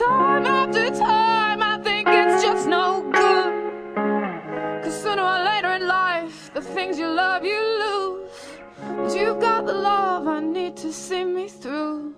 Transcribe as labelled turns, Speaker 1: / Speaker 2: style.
Speaker 1: time after time, I think it's just no good. Cause sooner or later in life, the things you love, you lose. But you've got the love I need to see me through.